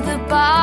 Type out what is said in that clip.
the bar.